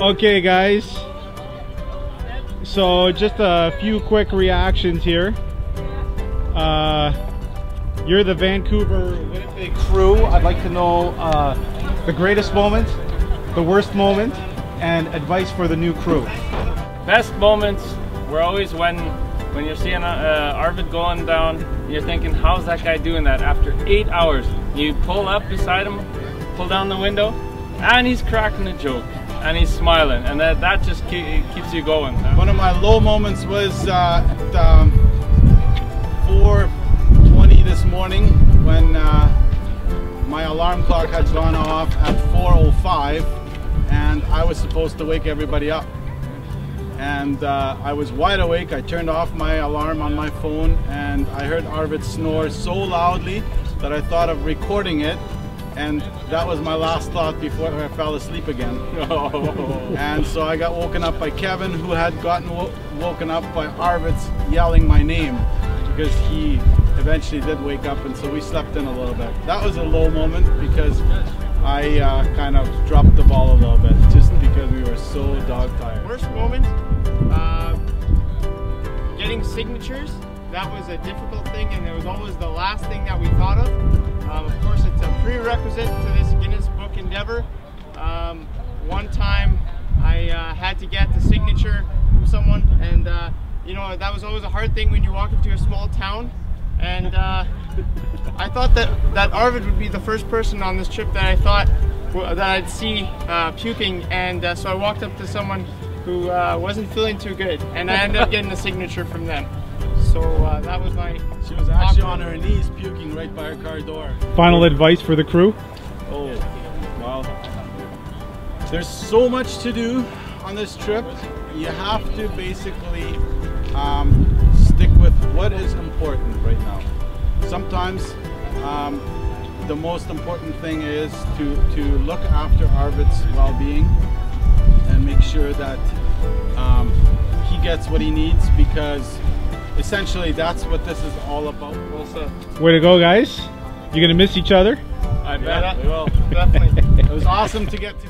Okay, guys. So just a few quick reactions here. Uh, you're the Vancouver Winnipeg crew. I'd like to know uh, the greatest moment, the worst moment, and advice for the new crew. Best moments were always when when you're seeing uh, Arvid going down, you're thinking, how's that guy doing that after eight hours? You pull up beside him, pull down the window, and he's cracking a joke, and he's smiling, and that, that just keep, keeps you going. One of my low moments was uh, at um, 4.20 this morning when uh, my alarm clock had gone off at 4.05 and I was supposed to wake everybody up and uh, I was wide awake. I turned off my alarm on my phone and I heard Arvid snore so loudly that I thought of recording it and that was my last thought before I fell asleep again. Oh. and so I got woken up by Kevin who had gotten wo woken up by Arvid's yelling my name because he eventually did wake up and so we slept in a little bit. That was a low moment because I uh, kind of dropped the ball a little bit just because we were so dog tired. Worst moment, uh, getting signatures. That was a difficult thing and it was always the last thing that we thought of. Um, prerequisite to this Guinness Book endeavor. Um, one time I uh, had to get the signature from someone and uh, you know, that was always a hard thing when you walk into a small town and uh, I thought that, that Arvid would be the first person on this trip that I thought that I'd see uh, puking and uh, so I walked up to someone who uh, wasn't feeling too good and I ended up getting a signature from them. So uh, that was my... She was actually on her knees puking right by her car door. Final advice for the crew? Oh, well, there's so much to do on this trip. You have to basically um, stick with what is important right now. Sometimes um, the most important thing is to, to look after Arvid's well-being and make sure that um, he gets what he needs because essentially that's what this is all about. Also, Way to go, guys. You're going to miss each other? I bet. Yeah, we will. Definitely. it was awesome to get to